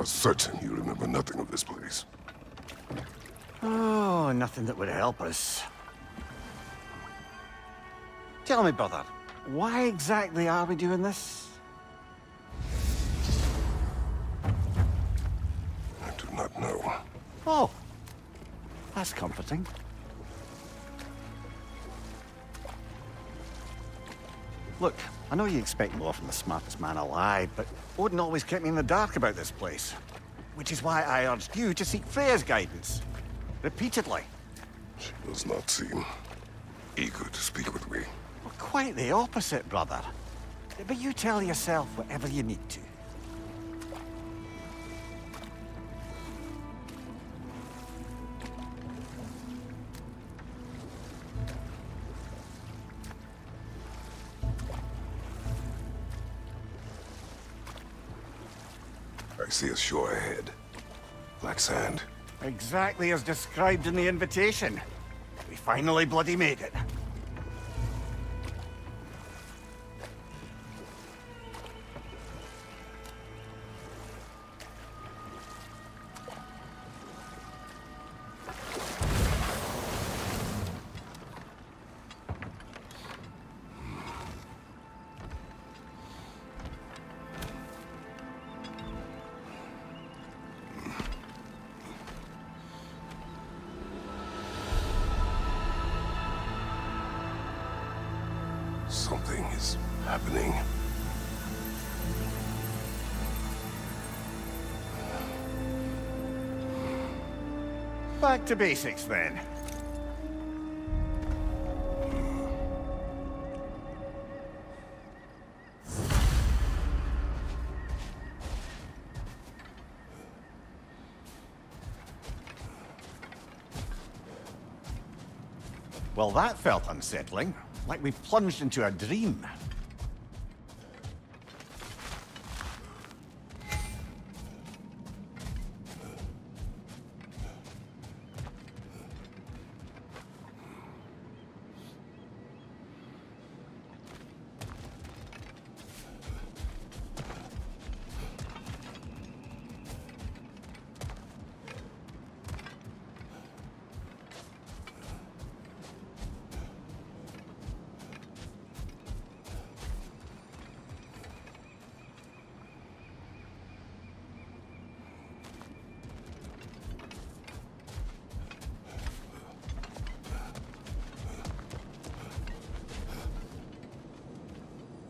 are certain you remember nothing of this place. Oh, nothing that would help us. Tell me, brother, why exactly are we doing this? You expect more from the smartest man alive, but Odin always kept me in the dark about this place. Which is why I urged you to seek Freya's guidance. Repeatedly. She does not seem eager to speak with me. Well, quite the opposite, brother. But you tell yourself whatever you need to. See a shore ahead. Black sand. Exactly as described in the invitation. We finally bloody made it. Something is happening. Back to basics then. Well, that felt unsettling. Like we've plunged into a dream.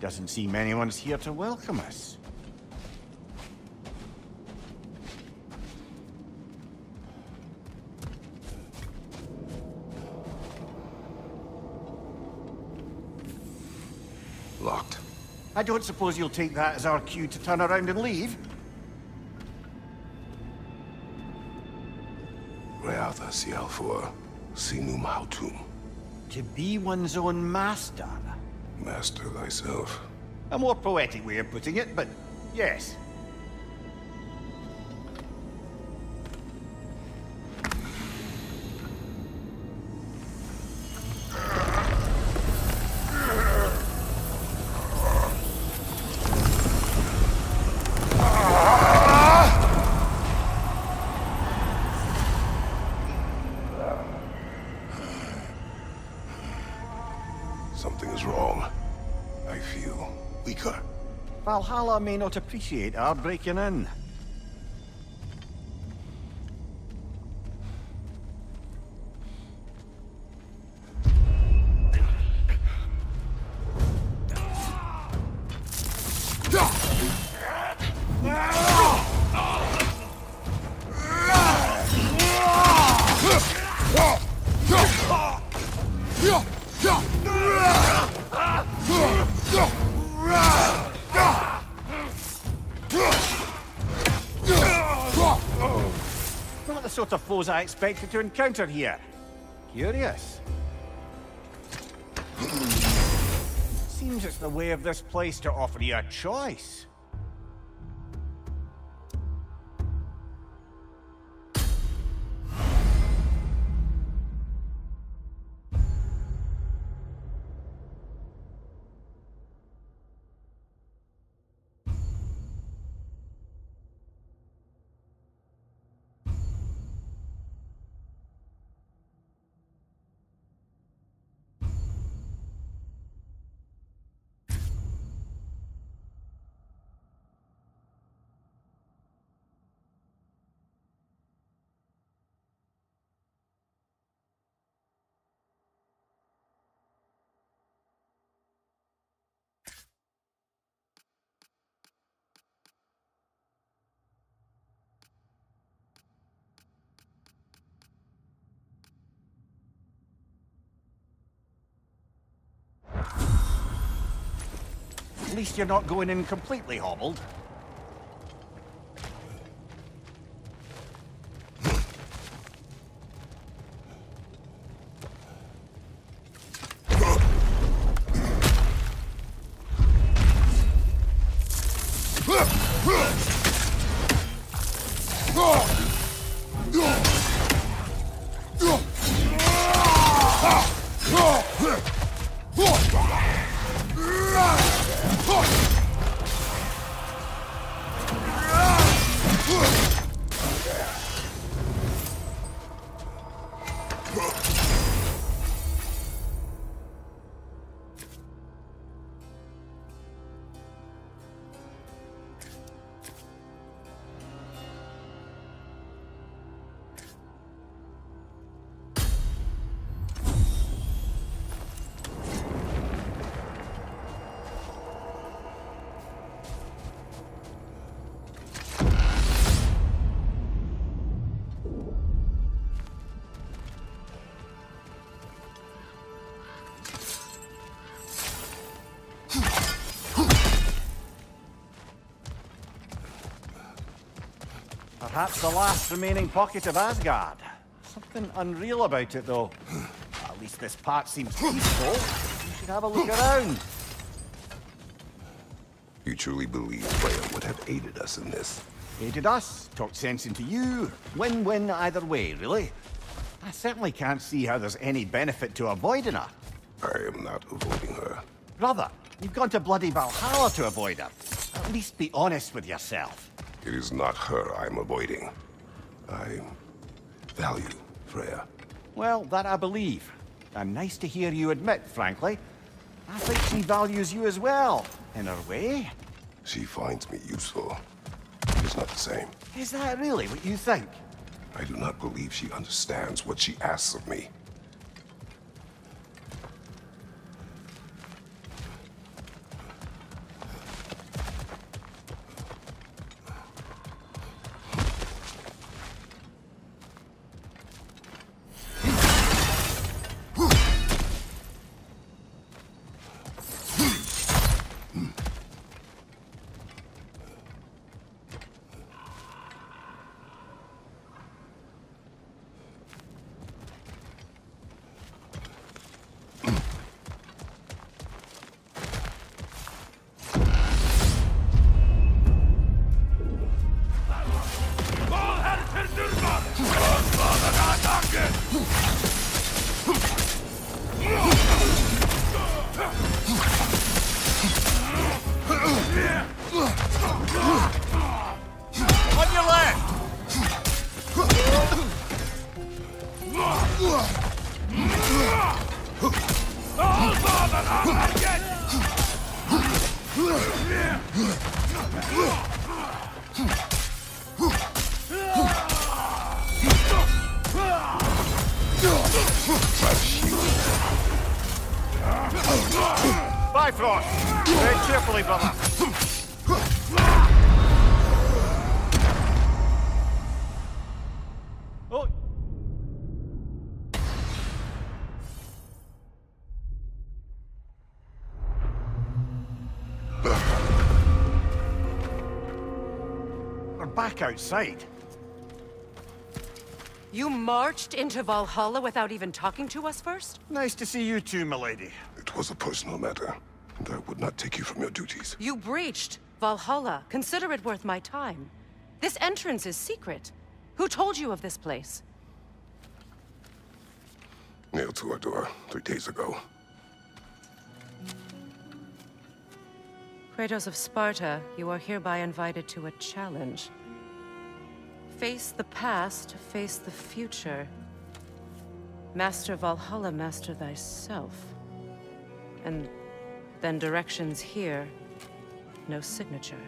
Doesn't seem anyone's here to welcome us. Locked. I don't suppose you'll take that as our cue to turn around and leave? Reatha Sialfur, Sinum Hautum. To be one's own master. Master thyself. A more poetic way of putting it, but yes. Valhalla may not appreciate our breaking in. I expected to encounter here. Curious. Seems it's the way of this place to offer you a choice. At least you're not going in completely hobbled. Perhaps the last remaining pocket of Asgard. Something unreal about it, though. At least this part seems peaceful. You should have a look around. You truly believe Freya would have aided us in this? Aided us, talked sense into you. Win-win either way, really. I certainly can't see how there's any benefit to avoiding her. I am not avoiding her. Brother, you've gone to bloody Valhalla to avoid her. At least be honest with yourself. It is not her I'm avoiding. I value Freya. Well, that I believe. And nice to hear you admit, frankly. I think she values you as well, in her way. She finds me useful. It's not the same. Is that really what you think? I do not believe she understands what she asks of me. Back outside. You marched into Valhalla without even talking to us first? Nice to see you too, milady. It was a personal matter, and I would not take you from your duties. You breached Valhalla. Consider it worth my time. This entrance is secret. Who told you of this place? Nailed to our door three days ago. Kratos of Sparta, you are hereby invited to a challenge. Face the past, face the future. Master Valhalla, master thyself. And then directions here, no signature.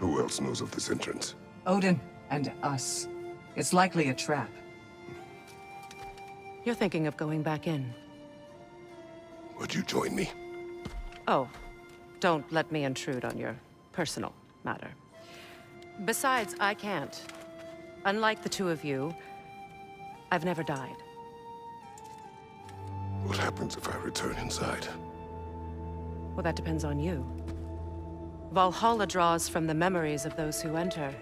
Who else knows of this entrance? Odin and us. It's likely a trap. You're thinking of going back in. Would you join me? Oh, don't let me intrude on your personal matter. Besides, I can't. Unlike the two of you, I've never died. What happens if I return inside? Well, that depends on you. Valhalla draws from the memories of those who enter.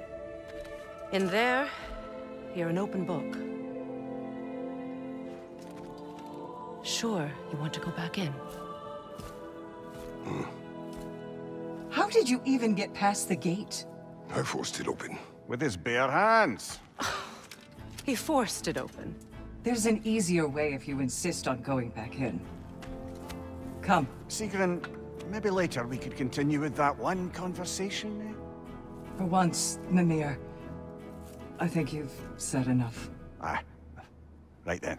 In there, you're an open book. Sure, you want to go back in. Hmm. How did you even get past the gate? I forced it open. With his bare hands. He forced it open. There's an easier way if you insist on going back in. Come. Sigrun, maybe later we could continue with that one conversation, eh? For once, Mimir, I think you've said enough. Ah, right then.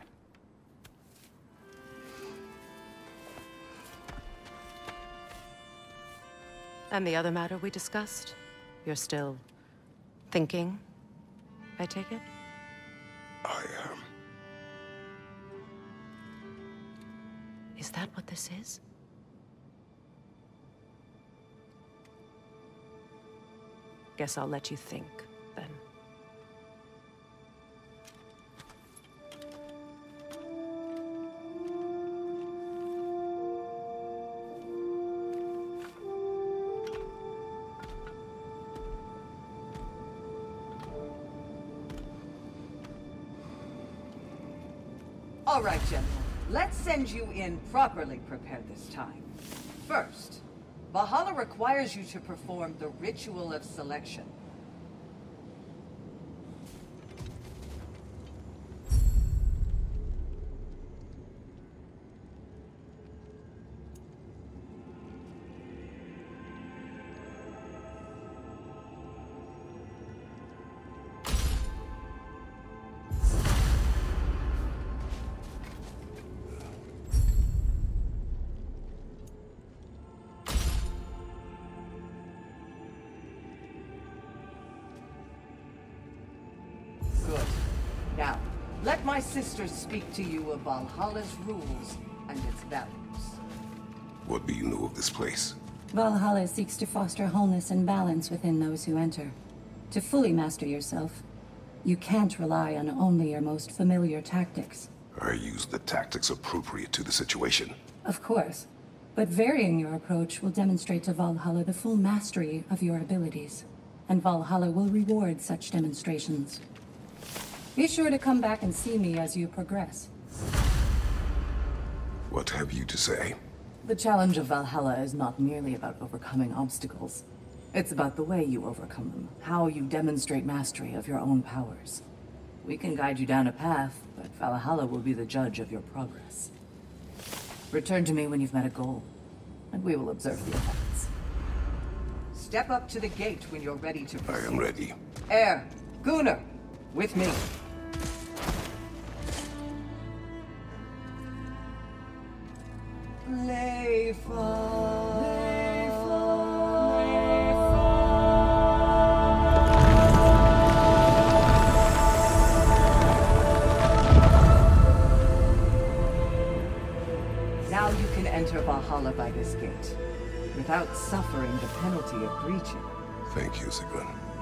And the other matter we discussed? You're still... thinking, I take it? I am. Is that what this is? Guess I'll let you think, then. All right, gentlemen. Let's send you in properly prepared this time. First, Valhalla requires you to perform the Ritual of Selection. Let my sisters speak to you of Valhalla's rules and its values. What do you know of this place? Valhalla seeks to foster wholeness and balance within those who enter. To fully master yourself, you can't rely on only your most familiar tactics. I use the tactics appropriate to the situation. Of course, but varying your approach will demonstrate to Valhalla the full mastery of your abilities, and Valhalla will reward such demonstrations. Be sure to come back and see me as you progress. What have you to say? The challenge of Valhalla is not merely about overcoming obstacles. It's about the way you overcome them, how you demonstrate mastery of your own powers. We can guide you down a path, but Valhalla will be the judge of your progress. Return to me when you've met a goal, and we will observe the effects. Step up to the gate when you're ready to I am ready. Eir, Gunnar, with me. Now you can enter Valhalla by this gate, without suffering the penalty of breaching. Thank you, Sigrun.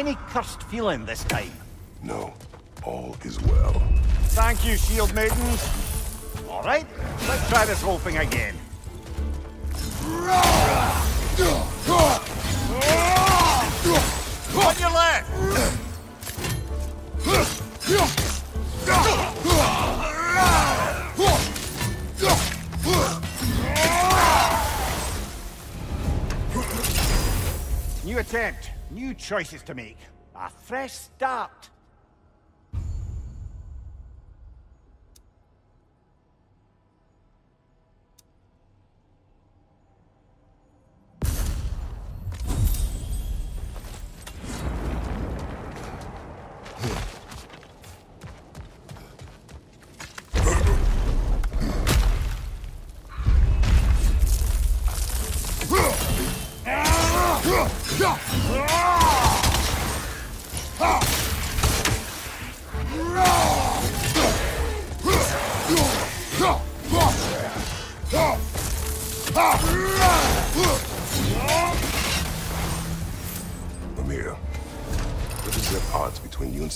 Any cursed feeling this time? No, all is well. Thank you, shield maidens. All right, let's try this whole thing again. On your left! New attempt, new choices to make, a fresh start.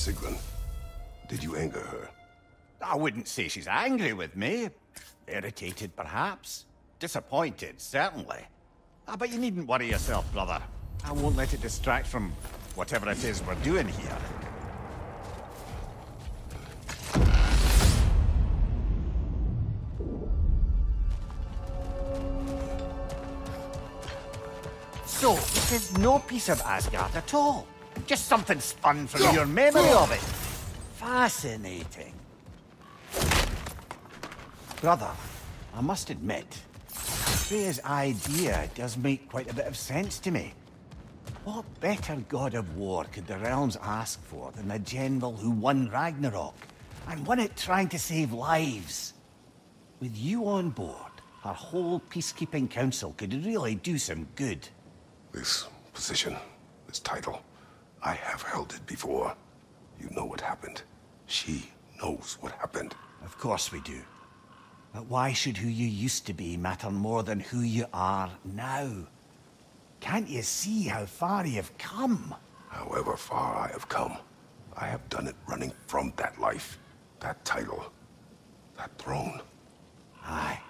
Sigrun? Did you anger her? I wouldn't say she's angry with me. Irritated, perhaps. Disappointed, certainly. Ah, but you needn't worry yourself, brother. I won't let it distract from whatever it is we're doing here. So, this is no piece of Asgard at all. Just something spun from your memory of it. Fascinating. Brother, I must admit, Freya's idea does make quite a bit of sense to me. What better god of war could the realms ask for than a general who won Ragnarok, and won it trying to save lives? With you on board, our whole peacekeeping council could really do some good. This position, this title, I have held it before. You know what happened. She knows what happened. Of course we do. But why should who you used to be matter more than who you are now? Can't you see how far you've come? However far I have come, I have done it running from that life, that title, that throne. Aye.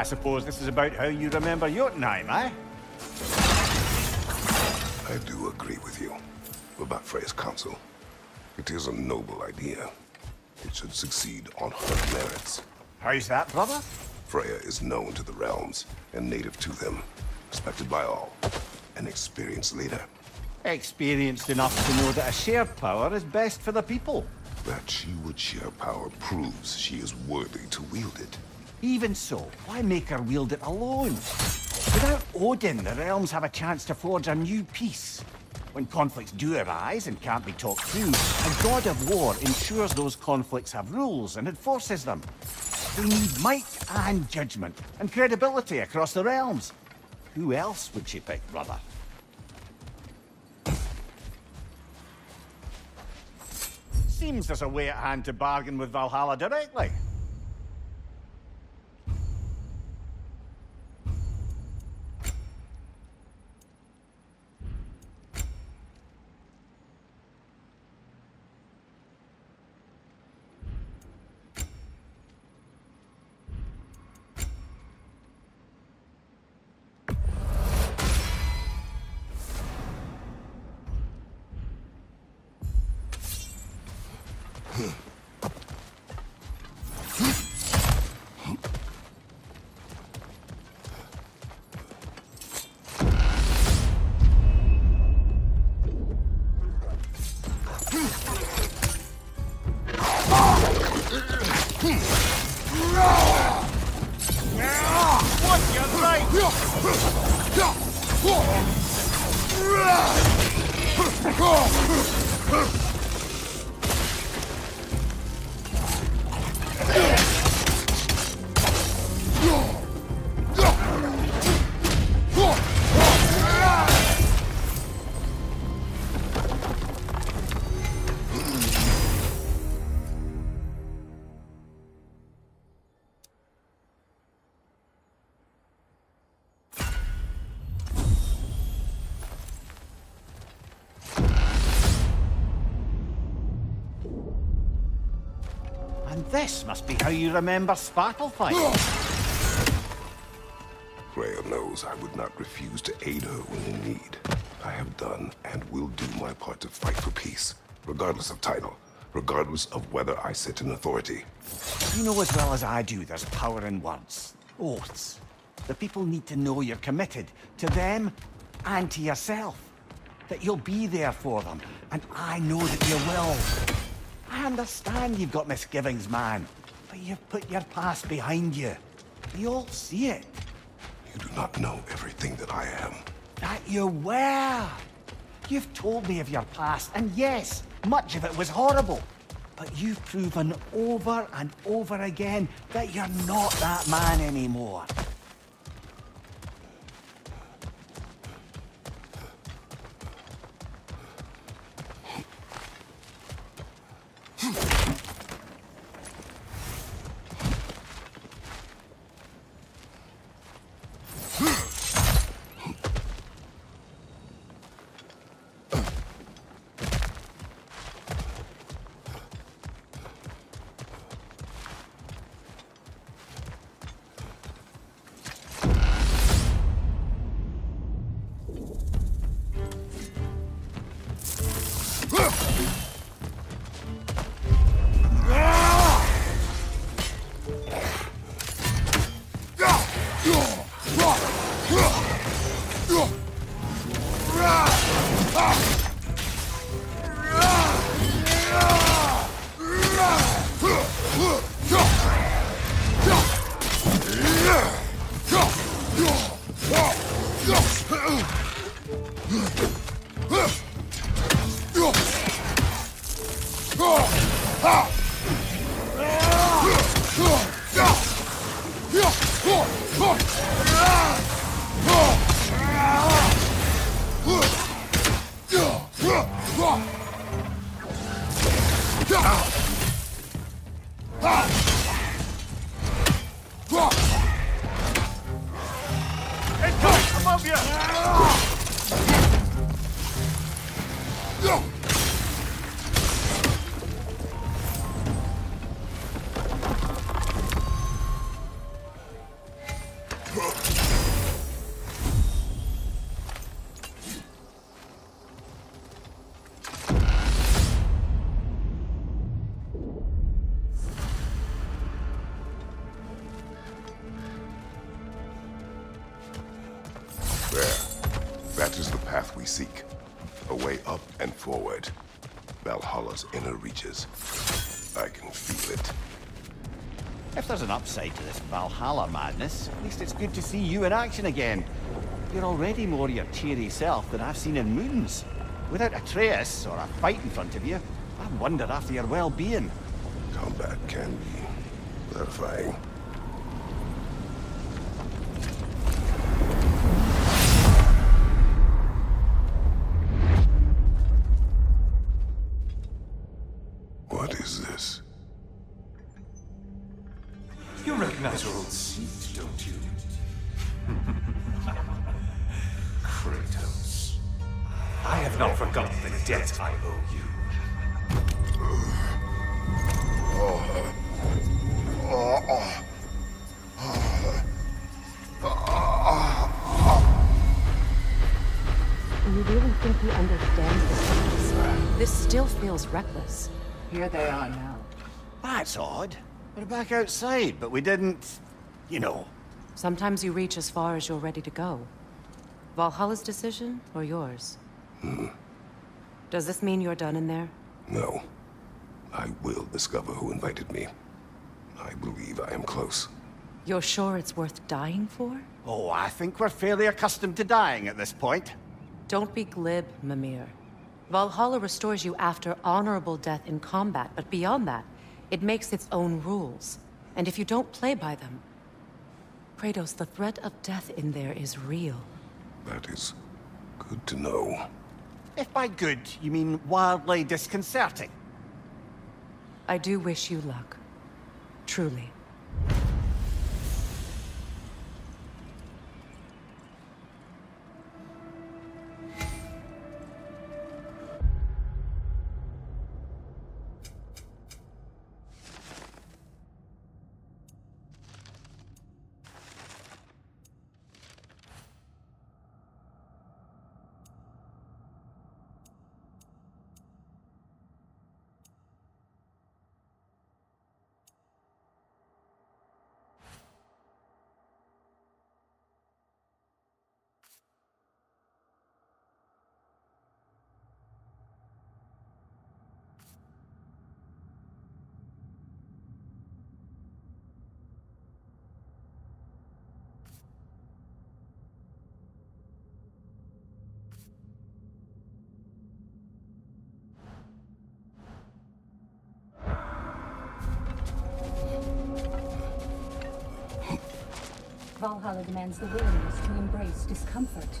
I suppose this is about how you remember Jotunheim, eh? I do agree with you about Freya's council. It is a noble idea. It should succeed on her merits. How's that, brother? Freya is known to the realms and native to them, respected by all, an experienced leader. Experienced enough to know that a shared power is best for the people. That she would share power proves she is worthy to wield it. Even so, why make her wield it alone? Without Odin, the realms have a chance to forge a new peace. When conflicts do arise and can't be talked through, a god of war ensures those conflicts have rules and enforces them. They need might and judgment, and credibility across the realms. Who else would she pick, brother? Seems there's a way at hand to bargain with Valhalla directly. This must be how you remember Svartalfheim. Freya knows I would not refuse to aid her when in need. I have done and will do my part to fight for peace, regardless of title, regardless of whether I sit in authority. You know as well as I do there's power in words. Oaths. The people need to know you're committed. To them, and to yourself. That you'll be there for them. And I know that you will. I understand you've got misgivings, man. But you've put your past behind you. We all see it. You do not know everything that I am. That you were. You've told me of your past, and yes, much of it was horrible. But you've proven over and over again that you're not that man anymore. Huh? A way up and forward. Valhalla's inner reaches. I can feel it. If there's an upside to this Valhalla madness, at least it's good to see you in action again. You're already more your cheery self than I've seen in moons. Without Atreus or a fight in front of you, I wonder after your well-being. Combat can be clarifying. This? This still feels reckless. Here they are now. That's odd. We're back outside, but we didn't... You know. Sometimes you reach as far as you're ready to go. Valhalla's decision, or yours? Hmm. Does this mean you're done in there? No. I will discover who invited me. I believe I am close. You're sure it's worth dying for? Oh, I think we're fairly accustomed to dying at this point. Don't be glib, Mimir. Valhalla restores you after honorable death in combat, but beyond that, it makes its own rules. And if you don't play by them... Kratos, the threat of death in there is real. That is good to know. If by good, you mean wildly disconcerting. I do wish you luck. Truly. Valhalla demands the willingness to embrace discomfort.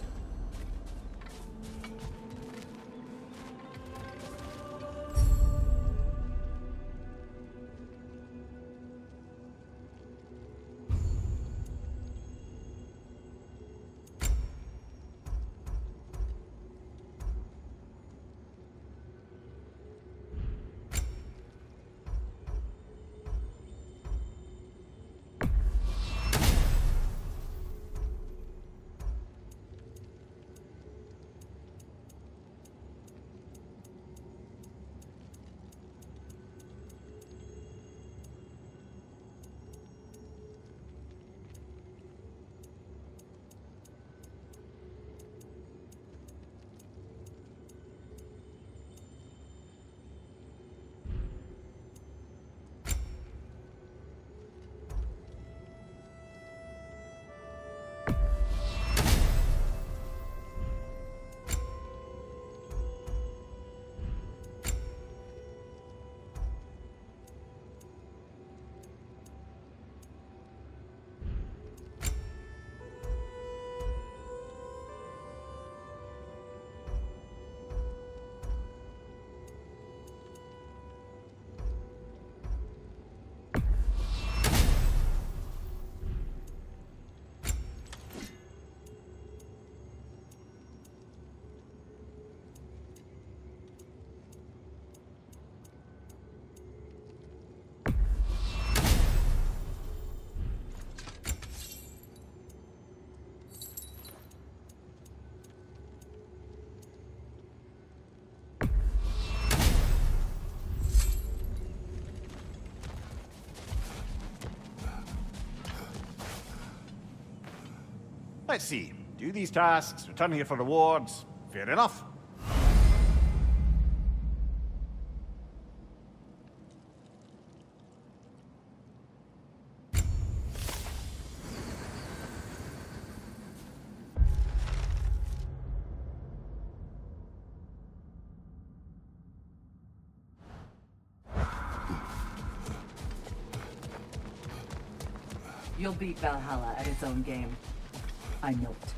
Let's see. Do these tasks, return here for rewards. Fair enough. You'll beat Valhalla at its own game. I know it.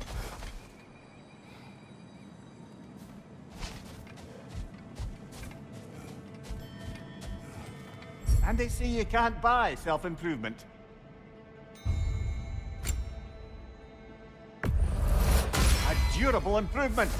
And they say you can't buy self-improvement. A durable improvement.